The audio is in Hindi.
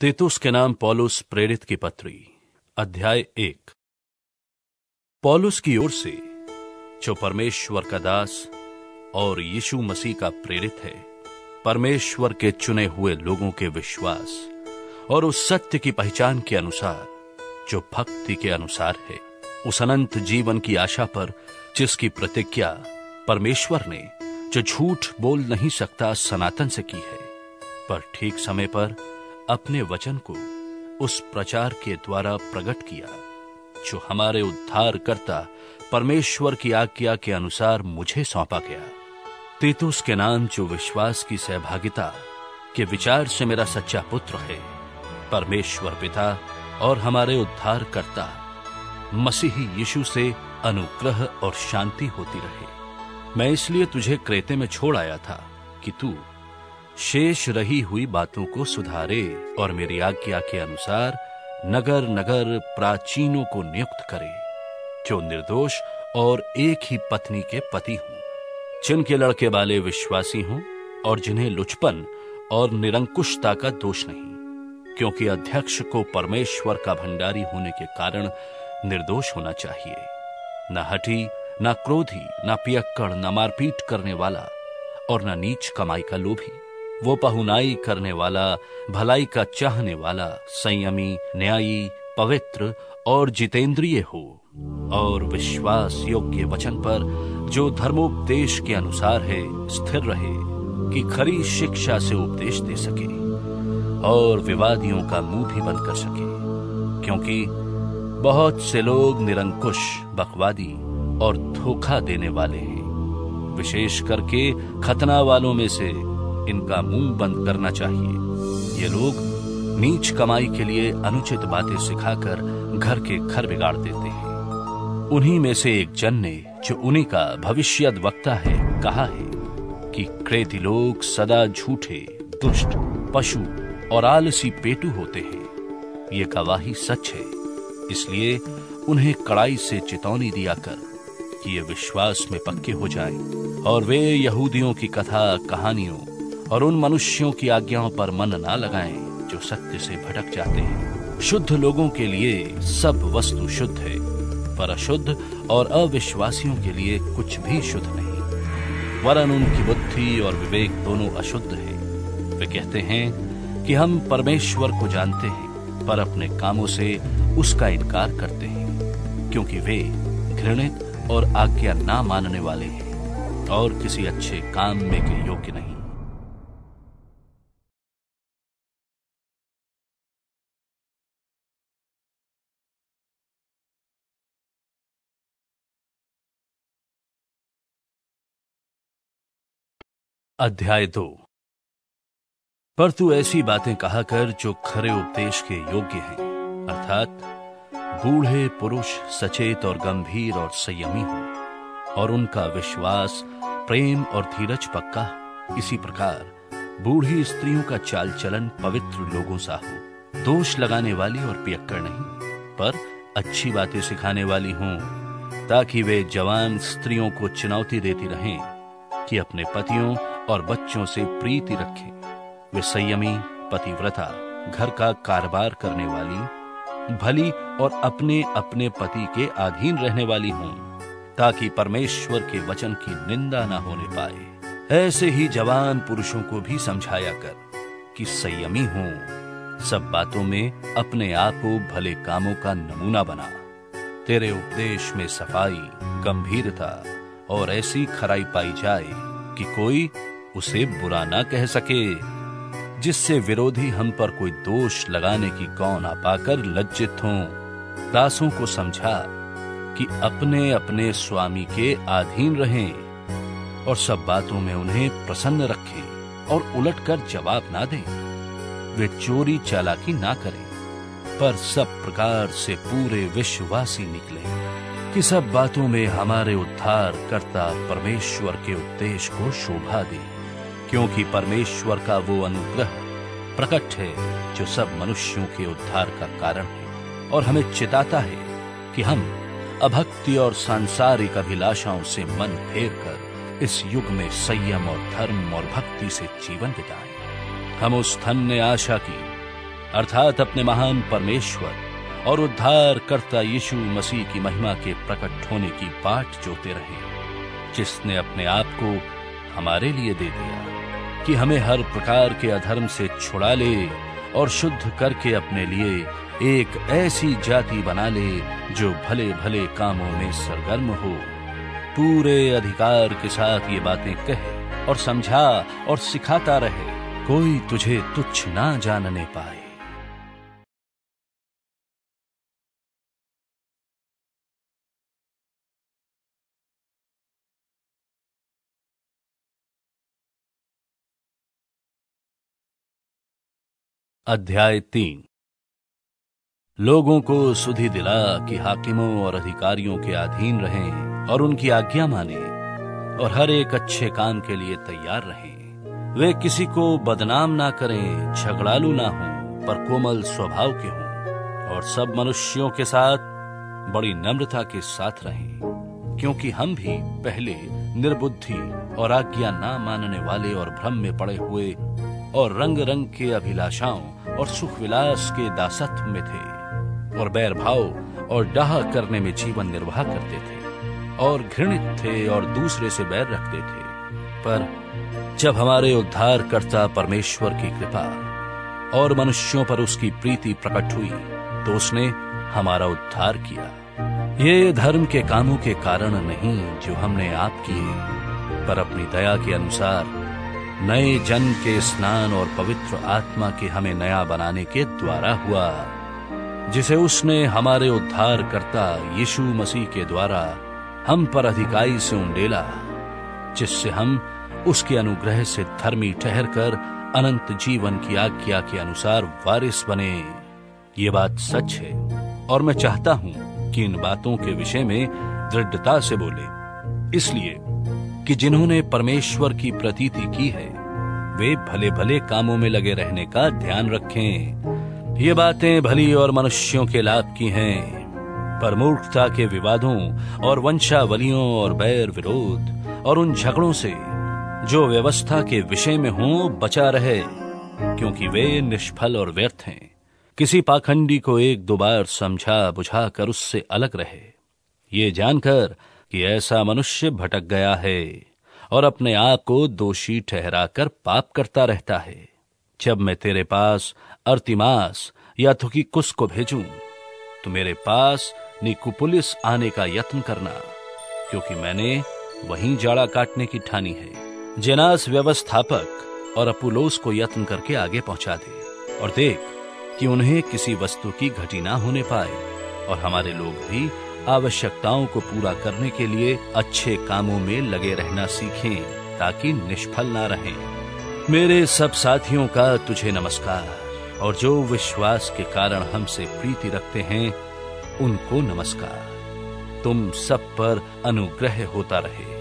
तीतुस के नाम पॉलुस प्रेरित की पत्री, अध्याय एक। पॉलुस की ओर से, जो परमेश्वर का दास और यीशु मसीह का प्रेरित है, परमेश्वर के चुने हुए लोगों के विश्वास और उस सत्य की पहचान के अनुसार, जो भक्ति के अनुसार है, उस अनंत जीवन की आशा पर, जिसकी प्रतिज्ञा परमेश्वर ने, जो झूठ बोल नहीं सकता सनातन से की है, पर ठीक समय पर अपने वचन को उस प्रचार के द्वारा प्रकट किया, जो हमारे उद्धार करता परमेश्वर की आज्ञा के अनुसार मुझे सौंपा गया। तीतुस के नाम जो विश्वास की सहभागिता के विचार से मेरा सच्चा पुत्र है, परमेश्वर पिता और हमारे उद्धार करता मसीही यीशु से अनुग्रह और शांति होती रहे। मैं इसलिए तुझे क्रेते में छोड़ आया था कि तू शेष रही हुई बातों को सुधारे और मेरी आज्ञा के अनुसार नगर नगर प्राचीनों को नियुक्त करे, जो निर्दोष और एक ही पत्नी के पति हों, जिनके लड़के वाले विश्वासी हों और जिन्हें लुचपन और निरंकुशता का दोष नहीं, क्योंकि अध्यक्ष को परमेश्वर का भंडारी होने के कारण निर्दोष होना चाहिए। न हठी, न क्रोधी, न पियक्कड़, न मारपीट करने वाला और न नीच कमाई का लोभी। वो पहुनाई करने वाला, भलाई का चाहने वाला, संयमी, न्यायी, पवित्र और जितेंद्रिय हो। और विश्वास योग्य वचन पर जो धर्मोपदेश के अनुसार है, स्थिर रहे, कि खरी शिक्षा से उपदेश दे सके, और विवादियों का मुँह भी बंद कर सके। क्योंकि बहुत से लोग निरंकुश, बकवादी और धोखा देने वाले हैं। विशेष करके खतना वालों में से इनका मुँह बंद करना चाहिए। ये लोग नीच कमाई के लिए अनुचित बातें सिखाकर घर के घर बिगाड़ देते हैं। उन्हीं में से एक जन ने, जो उन्हीं का भविष्य वक्ता है, कहा है कि क्रेती लोग सदा झूठे, दुष्ट, पशु और आलसी पेटू होते हैं। ये गवाही सच है। इसलिए उन्हें कड़ाई से चेतावनी दिया कर कि ये विश्वास में पक्के हो जाएँ और वे यहूदियों की कथा, कहानियों और उन मनुष्यों की आज्ञाओं पर मन ना लगाएँ, जो सत्य से भटक जाते हैं। शुद्ध लोगों के लिए सब वस्तु शुद्ध है, पर अशुद्ध और अविश्वासियों के लिए कुछ भी शुद्ध नहीं। वरन उनकी बुद्धि और विवेक दोनों अशुद्ध है। वे कहते हैं कि हम परमेश्वर को जानते हैं, पर अपने कामों से उसका इनकार करते हैं, क्योंकि वे घृणित और आज्ञा ना मानने वाले हैं, और किसी अच्छे काम में के योग्य नहीं। अध्याय दो। पर तू ऐसी बातें कहा कर जो खरे उपदेश के योग्य हैं, अर्थात बूढ़े पुरुष सचेत और गंभीर और संयमी हो, और उनका विश्वास, प्रेम और धीरज पक्का इसी प्रकार बूढ़ी स्त्रियों का चाल चलन पवित्र लोगों सा हो। दोष लगाने वाली और पियक्कड़ नहीं, पर अच्छी बातें सिखाने वाली हों, ताकि वे जवान स्त्रियों को चुनौती देती रहें कि अपने पतियों और बच्चों से प्रीति रखें। वे संयमी, पतिव्रता, घर का कारोबार करने वाली, भली और अपने अपने पति के अधीन रहने वाली हों, ताकि परमेश्वर के वचन की निंदा न होने पाए। ऐसे ही जवान पुरुषों को भी समझाया कर कि संयमी हों, सब बातों में अपने आप को भले कामों का नमूना बना। तेरे उपदेश में सफ़ाई, गंभीरता और ऐसी खराई पाई जाए कि कोई उसे बुरा ना कह सके, जिससे विरोधी हम पर कोई दोष लगाने की कौन आ पाकर लज्जित हों। दासों को समझा कि अपने अपने स्वामी के अधीन रहें और सब बातों में उन्हें प्रसन्न रखें और उलटकर जवाब ना दें। वे चोरी चालाकी ना करें, पर सब प्रकार से पूरे विश्ववासी निकले कि सब बातों में हमारे उद्धार करता परमेश्वर के उपदेश को शोभा दे। क्योंकि परमेश्वर का वो अनुग्रह प्रकट है जो सब मनुष्यों के उद्धार का कारण है और हमें चिताता है कि हम अभक्ति और सांसारिक अभिलाषाओं से मन फेर कर इस युग में संयम और धर्म और भक्ति से जीवन बिताएँ। हम उस धन्य आशा की, अर्थात अपने महान परमेश्वर और उद्धार करता यीशु मसीह की महिमा के प्रकट होने की बाट जोते रहे, जिसने अपने आप को हमारे लिए दे दिया, कि हमें हर प्रकार के अधर्म से छुड़ा ले और शुद्ध करके अपने लिए एक ऐसी जाति बना ले जो भले भले कामों में सरगर्म हो। पूरे अधिकार के साथ ये बातें कहे और समझा और सिखाता रहे। कोई तुझे तुच्छ ना जानने पाए। अध्याय तीन। लोगों को सुधि दिला कि हाकिमों और अधिकारियों के अधीन रहें और उनकी आज्ञा माने और हर एक अच्छे काम के लिए तैयार रहें। वे किसी को बदनाम ना करें, झगड़ालू ना हों, पर कोमल स्वभाव के हों और सब मनुष्यों के साथ बड़ी नम्रता के साथ रहें, क्योंकि हम भी पहले निर्बुद्धि और आज्ञा ना मानने वाले और भ्रम में पड़े हुए और रंग रंग के अभिलाषाओं और सुख विलास के दासत्व में थे और बैर भाव और डाह करने में जीवन निर्वाह करते थे और घृणित थे और दूसरे से बैर रखते थे। पर जब हमारे उद्धार करता परमेश्वर की कृपा और मनुष्यों पर उसकी प्रीति प्रकट हुई तो उसने हमारा उद्धार किया। ये धर्म के कामों के कारण नहीं जो हमने आप किए, पर अपनी दया के अनुसार नए जन्म के स्नान और पवित्र आत्मा के हमें नया बनाने के द्वारा हुआ, जिसे उसने हमारे उद्धार करता यीशु मसीह के द्वारा हम पर अधिकाई से उंडेला, जिससे हम उसके अनुग्रह से धर्मी ठहर कर अनंत जीवन की आज्ञा के अनुसार वारिस बने। ये बात सच है, और मैं चाहता हूँ कि इन बातों के विषय में दृढ़ता से बोले। इसलिए कि जिन्होंने परमेश्वर की प्रतीति की है, वे भले भले कामों में लगे रहने का ध्यान रखें। ये बातें भली और मनुष्यों के लाभ की हैं। पर मूर्खता के विवादों और वंशावलियों और बैर विरोध और उन झगड़ों से जो व्यवस्था के विषय में हों, बचा रहे, क्योंकि वे निष्फल और व्यर्थ हैं। किसी पाखंडी को एक दो बार समझा बुझा कर उससे अलग रहे। ये जानकर कि ऐसा मनुष्य भटक गया है और अपने आप को दोषी ठहराकर पाप करता रहता है। जब मैं तेरे पास अर्तिमास या थुकिकुस को भेजूं तो मेरे पास निकुपुलिस आने का यत्न करना, क्योंकि मैंने वहीं जाड़ा काटने की ठानी है। जेनास व्यवस्थापक और अपुलोस को यत्न करके आगे पहुँचा दे और देख कि उन्हें किसी वस्तु की घटी ना होने पाए और हमारे लोग भी आवश्यकताओं को पूरा करने के लिए अच्छे कामों में लगे रहना सीखें, ताकि निष्फल ना रहें। मेरे सब साथियों का तुझे नमस्कार, और जो विश्वास के कारण हमसे प्रीति रखते हैं, उनको नमस्कार। तुम सब पर अनुग्रह होता रहे।